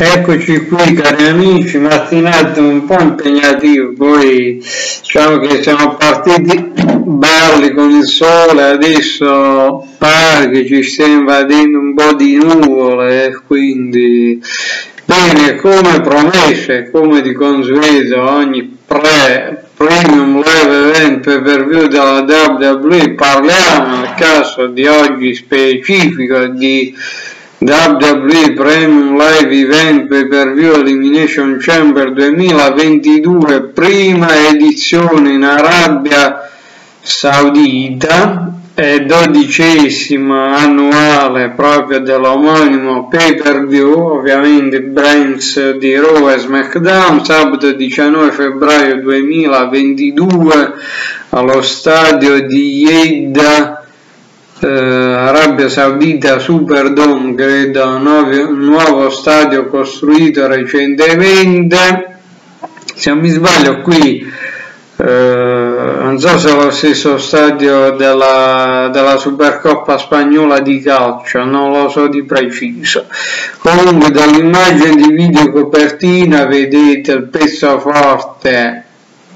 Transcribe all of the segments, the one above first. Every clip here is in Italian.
Eccoci qui cari amici, mattinata un po' impegnativo, poi diciamo che siamo partiti belli con il sole, adesso pare che ci stia invadendo un po' di nuvole, quindi bene, come promesso, come di consueto ogni pre premium live event per view della WWE parliamo nel caso di oggi specifico di WWE Premium Live Event Pay Per View Elimination Chamber 2022 prima edizione in Arabia Saudita e dodicesima annuale proprio dell'omonimo pay per view ovviamente brands di Raw e SmackDown sabato 19 febbraio 2022 allo stadio di Jeddah eh, Arabia Saudita Superdome, credo, nuovo, nuovo stadio costruito recentemente. Se non mi sbaglio qui, eh, non so se è lo stesso stadio della, della Supercoppa spagnola di calcio, non lo so di preciso. Comunque dall'immagine di video copertina vedete il pezzo forte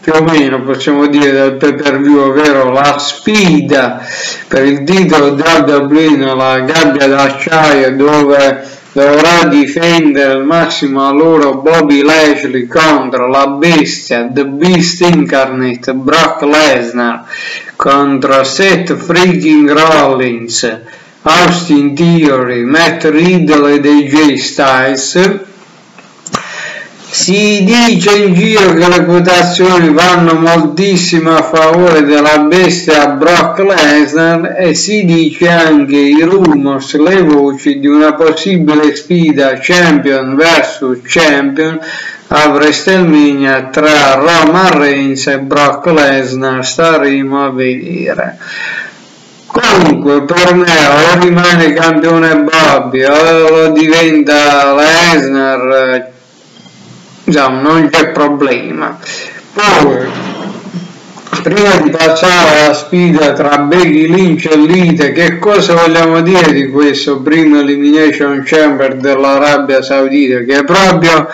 più o meno possiamo dire del pay per view, ovvero la sfida per il titolo WWE nella gabbia d'acciaio dove dovrà difendere al massimo a loro Bobby Lashley contro la bestia The Beast Incarnate Brock Lesnar contro Seth Freaking Rollins Austin Theory Matt Riddle ed AJ Styles si dice in giro che le quotazioni vanno moltissimo a favore della bestia Brock Lesnar e si dice anche i rumors, le voci di una possibile sfida champion vs champion a WrestleMania tra Roman Reigns e Brock Lesnar, staremo a vedere. Comunque per me o rimane campione Bobby o lo diventa Lesnar diciamo, non c'è problema. Poi, prima di passare alla sfida tra Becky Lynch e Lite, che cosa vogliamo dire di questo primo Elimination Chamber dell'Arabia Saudita? Che è proprio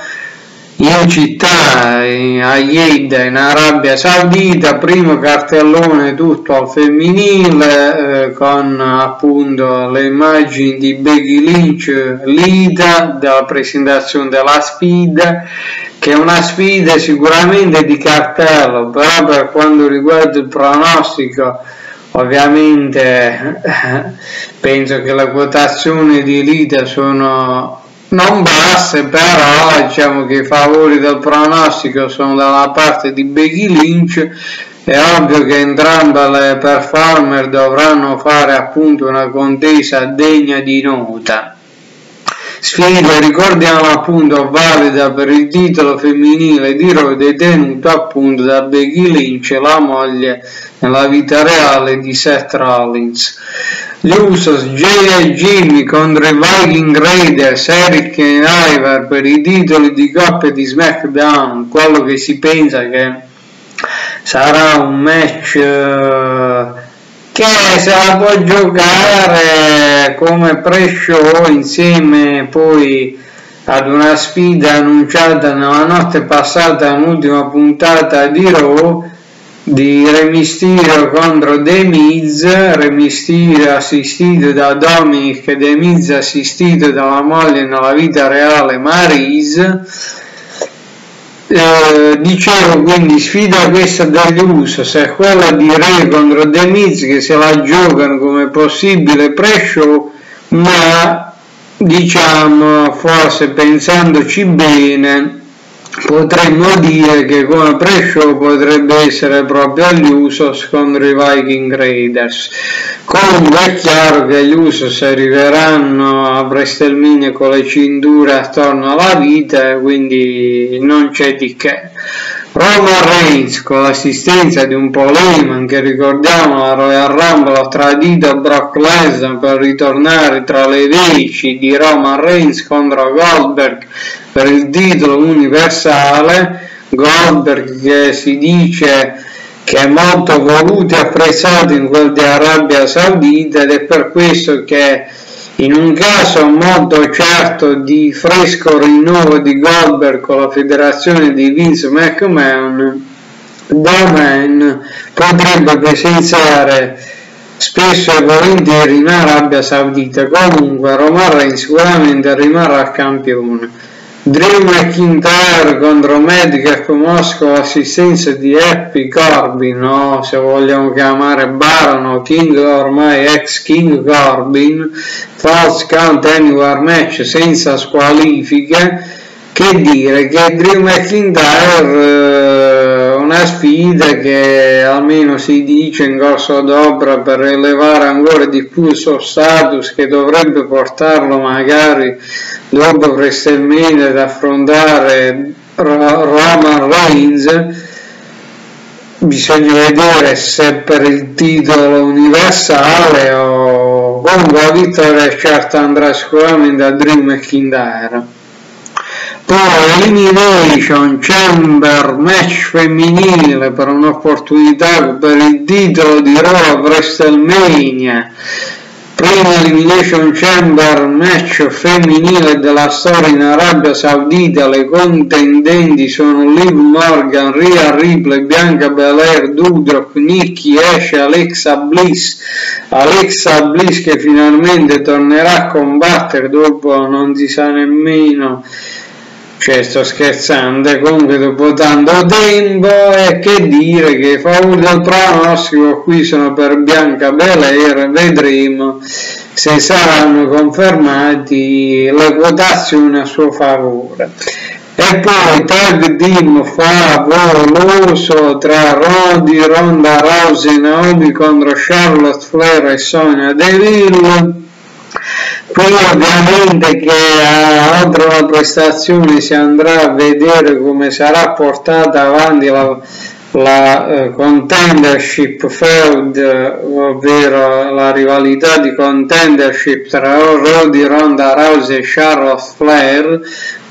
in città, a Jeddah, in Arabia Saudita, primo cartellone tutto al femminile, eh, con appunto le immagini di Becky Lynch, Lita, della presentazione della sfida, che è una sfida sicuramente di cartello, però per quanto riguarda il pronostico, ovviamente penso che le quotazioni di Lita sono non basse, però diciamo che i favori del pronostico sono dalla parte di Becky Lynch. È ovvio che entrambe le performer dovranno fare appunto una contesa degna di nota. Sfida, ricordiamo appunto, valida per il titolo femminile di Raw detenuto appunto da Becky Lynch, la moglie nella vita reale di Seth Rollins. Jay e Jimmy contro i Viking Raiders, Eric e Ivar per i titoli di coppia di SmackDown, quello che si pensa che sarà un match uh, che se la può giocare come pre-show insieme poi ad una sfida annunciata nella notte passata, l'ultima puntata di Raw di Re Mysterio contro The Miz, Re assistito da Dominic e The Miz assistito dalla moglie nella vita reale Marise. Eh, dicevo quindi sfida questa dagli Usos è quella di Re contro The Miz che se la giocano come possibile pre-show ma diciamo forse pensandoci bene potremmo dire che come pre-show potrebbe essere proprio agli Usos contro i Viking Raiders. Comunque è chiaro che gli Usos arriveranno a WrestleMania con le cinture attorno alla vita, quindi non c'è di che. Roman Reigns con l'assistenza di un Paul Heyman che ricordiamo la Royal Rumble ha tradito Brock Lesnar per ritornare tra le veci di Roman Reigns contro Goldberg per il titolo universale Goldberg si dice che è molto voluto e apprezzato in quel di Arabia Saudita ed è per questo che In un caso molto certo di fresco rinnovo di Goldberg con la federazione di Vince McMahon, Domain potrebbe presenziare spesso e volentieri in Arabia Saudita. Comunque Roman Reigns sicuramente rimarrà campione. Drew McIntyre contro Medicap Moscow, assistenza di Happy Corbin, o se vogliamo chiamare Baron o King ormai ex King Corbin, false count anywhere match senza squalifiche, che dire che Drew McIntyre una sfida che almeno si dice in corso d'opera per elevare ancora di più il suo status che dovrebbe portarlo magari dopo WrestleMania ad affrontare Roman Reigns. Bisogna vedere se per il titolo universale o comunque la vittoria certa andrà sicuramente a Drew McIntyre poi Elimination Chamber match femminile per un'opportunità per il titolo di Raw WrestleMania. Prima Elimination Chamber match femminile della storia in Arabia Saudita, le contendenti sono Liv Morgan, Rhea Ripley, Bianca Belair, Dudrop, Nikki Ash, Alexa Bliss, Alexa Bliss che finalmente tornerà a combattere dopo non si sa nemmeno cioè sto scherzando comunque dopo tanto tempo e che dire che i favori del pronostico qui sono per Bianca Belair vedremo se saranno confermati le quotazioni a suo favore. E poi tag team favoloso tra Rodi, Ronda Rousey, Naomi contro Charlotte Flair e Sonia Deville Qui ovviamente che oltre alla prestazione si andrà a vedere come sarà portata avanti la, la uh, contendership feud, ovvero la rivalità di contendership tra Roddy Ronda Rousey e Charlotte Flair,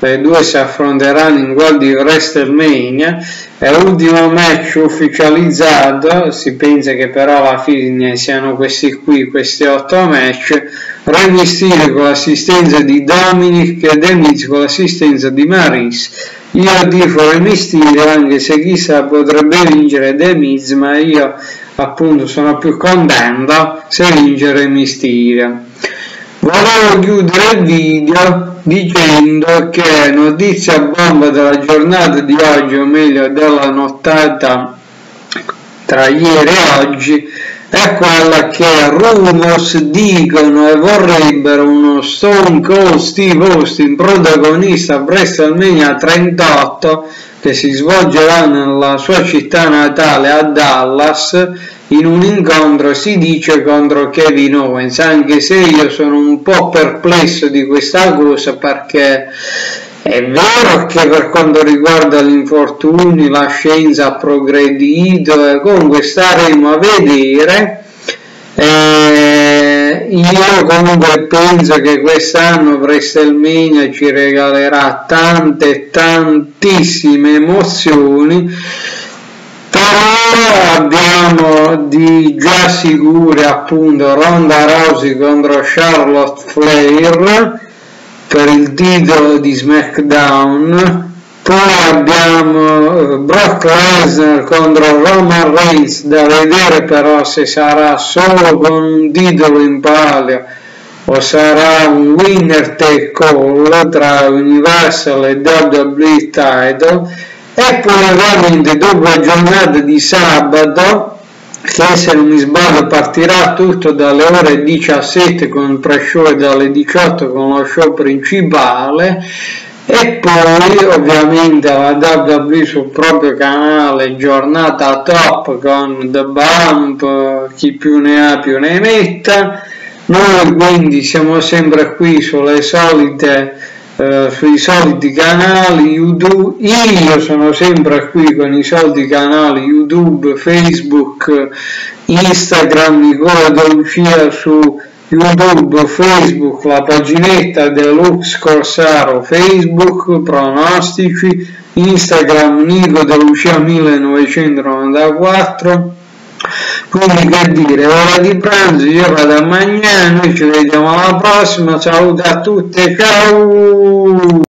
le due si affronteranno in quel di WrestleMania è l'ultimo match ufficializzato, si pensa che però alla fine siano questi qui, questi otto match, Re Mysterio con l'assistenza di Dominic e The con l'assistenza di Maris. Io Re Mysterio anche se chissà potrebbe vincere The Miz, ma io appunto sono più contento se vince Mysterio. Volevo chiudere il video dicendo che notizia bomba della giornata di oggi, o meglio della nottata tra ieri e oggi, quella che rumors dicono e vorrebbero uno Stone Cold Steve Austin protagonista a WrestleMania 38 che si svolgerà nella sua città natale a Dallas in un incontro si dice contro Kevin Owens anche se io sono un po' perplesso di questa cosa perché è vero che per quanto riguarda gli infortuni la scienza ha progredito e comunque staremo a vedere. Eh, io comunque penso che quest'anno WrestleMania ci regalerà tante tantissime emozioni abbiamo di già sicure appunto Ronda Rousey contro Charlotte Flair per il titolo di SmackDown poi abbiamo eh, Brock Lesnar contro Roman Reigns da vedere però se sarà solo con un titolo in palio o sarà un winner take all tra Universal e WWE title. E poi ovviamente dopo la giornata di sabato che se non mi sbaglio partirà tutto dalle ore 17 con il pre-show e dalle 18 con lo show principale. E poi ovviamente la WWE sul proprio canale giornata top con The Bump chi più ne ha più ne metta. Noi quindi siamo sempre qui sulle solite eh, sui soliti canali YouTube, io sono sempre qui con i soliti canali YouTube, Facebook, Instagram, Nicola De Lucia su YouTube, Facebook, la paginetta Deluxe Corsaro, Facebook, pronostici, Instagram Nico De Lucia 1994 quindi che dire ora di pranzo io vado a mangiare noi ci vediamo alla prossima saluto a tutti ciao